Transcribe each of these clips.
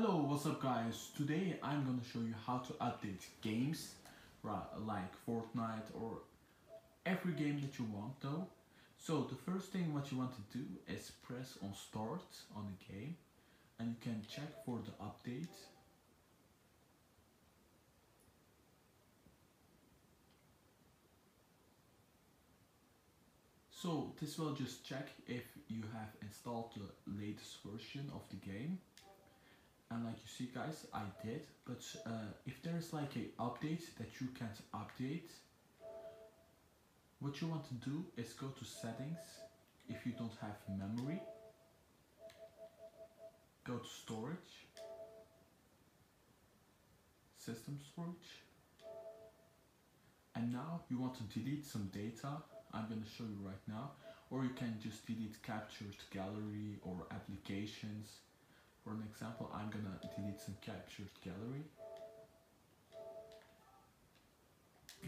Hello, what's up guys? Today I'm gonna show you how to update games like Fortnite or every game that you want though. So the first thing what you want to do is press on start on the game and you can check for the update. So this will just check if you have installed the latest version of the game and like you see guys I did. But uh, if there's like a update that you can't update what you want to do is go to settings. If you don't have memory go to storage system storage. And now you want to delete some data. I'm going to show you right now. Or you can just delete captured gallery or applications for an example, I'm gonna delete some captured gallery.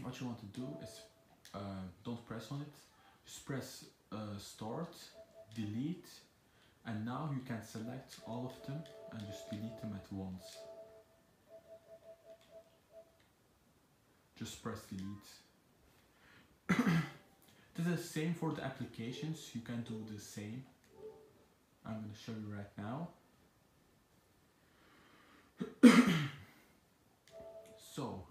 What you want to do is uh, don't press on it, just press uh, start, delete, and now you can select all of them and just delete them at once. Just press delete. this is the same for the applications, you can do the same. I'm to show you right now. so,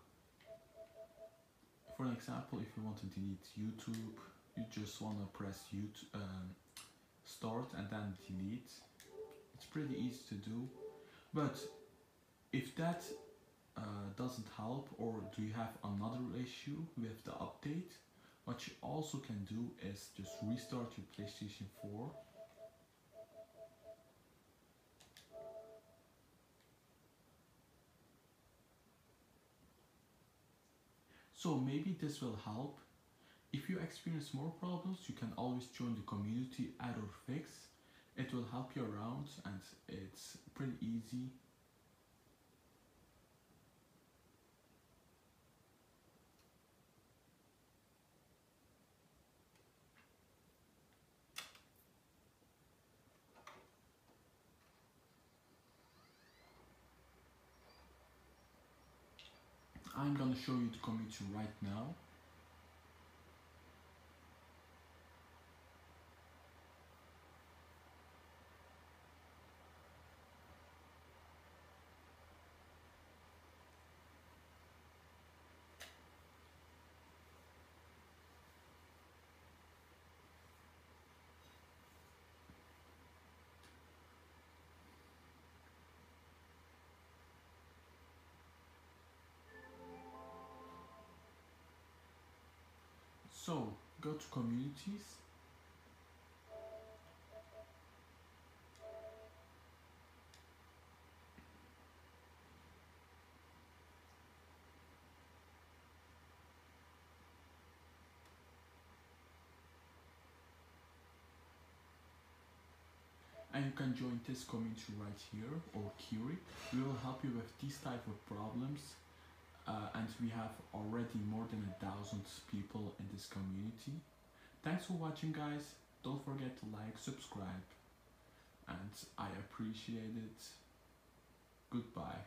for an example, if you want to delete YouTube, you just want to press YouTube, um, start and then delete. It's pretty easy to do, but if that uh, doesn't help or do you have another issue with the update, what you also can do is just restart your PlayStation 4 So maybe this will help. If you experience more problems, you can always join the community add or fix. It will help you around and it's pretty easy I'm gonna show you the community right now. So go to communities. and you can join this community right here or Kiri. We will help you with these type of problems we have already more than a thousand people in this community. Thanks for watching guys, don't forget to like, subscribe, and I appreciate it. Goodbye.